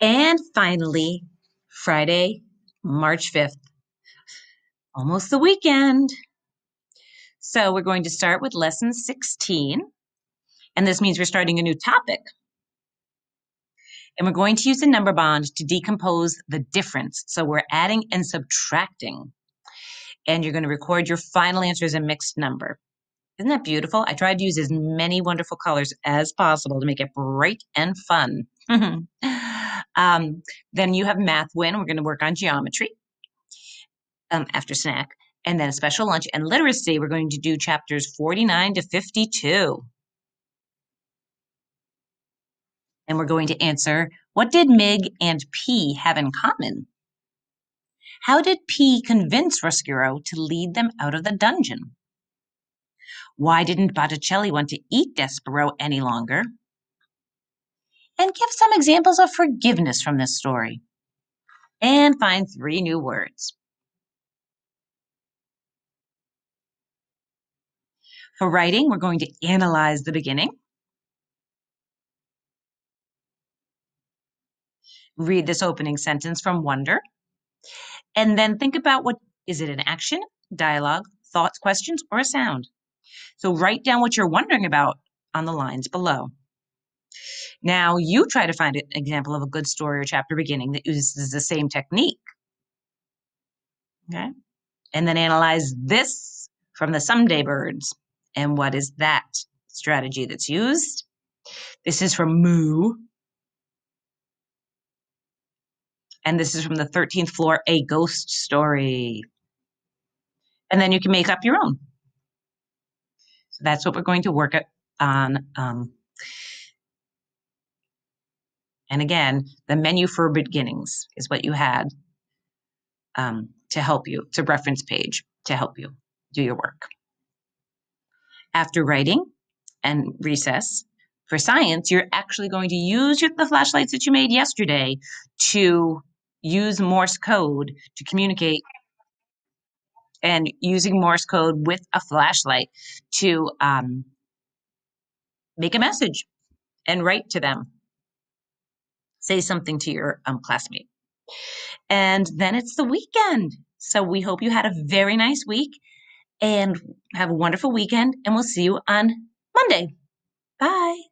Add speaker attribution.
Speaker 1: And finally, Friday, March 5th, almost the weekend. So we're going to start with lesson 16. And this means we're starting a new topic. And we're going to use the number bond to decompose the difference. So we're adding and subtracting. And you're going to record your final answer as a mixed number. Isn't that beautiful? I tried to use as many wonderful colors as possible to make it bright and fun. um, then you have math win. We're going to work on geometry um, after snack. And then a special lunch and literacy. We're going to do chapters 49 to 52. And we're going to answer what did Mig and Pea have in common? How did Pea convince Roscuro to lead them out of the dungeon? Why didn't Botticelli want to eat Despereaux any longer? And give some examples of forgiveness from this story. And find three new words. For writing, we're going to analyze the beginning. Read this opening sentence from Wonder. And then think about what is it an action, dialogue, thoughts, questions, or a sound? So write down what you're wondering about on the lines below. Now you try to find an example of a good story or chapter beginning that uses the same technique. Okay. And then analyze this from the Someday Birds. And what is that strategy that's used? This is from Moo. And this is from the 13th floor, A Ghost Story. And then you can make up your own. So that's what we're going to work on. Um, and again, the menu for beginnings is what you had um, to help you. A reference page to help you do your work. After writing and recess, for science, you're actually going to use your, the flashlights that you made yesterday to use Morse code to communicate and using Morse code with a flashlight to um, make a message and write to them. Say something to your um, classmate. And then it's the weekend. So we hope you had a very nice week and have a wonderful weekend. And we'll see you on Monday. Bye.